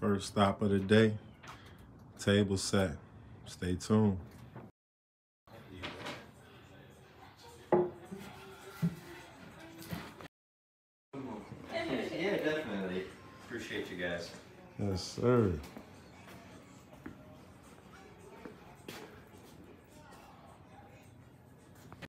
First stop of the day. Table set. Stay tuned. Yeah, definitely. Appreciate you guys. Yes, sir.